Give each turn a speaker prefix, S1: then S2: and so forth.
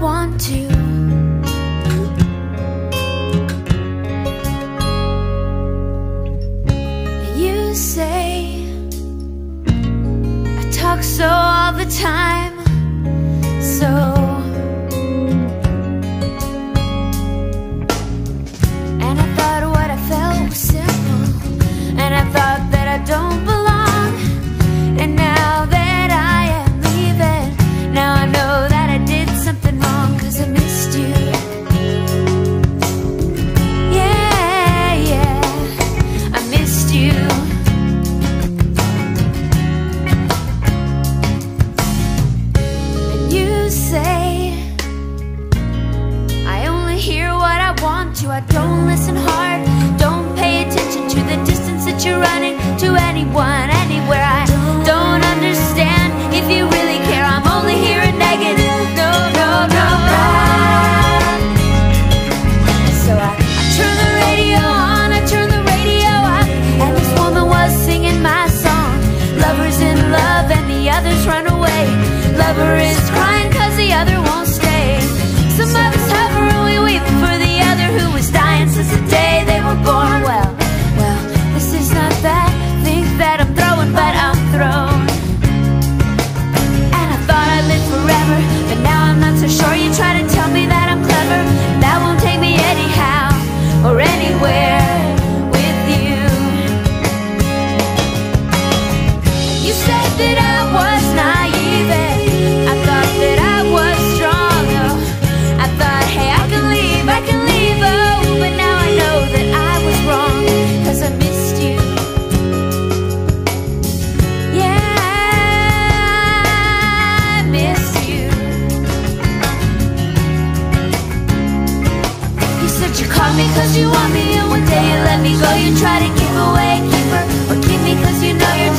S1: want to But you call me cause you want me And one day. You let me go You try to give away keep her, Or keep me cause you know you're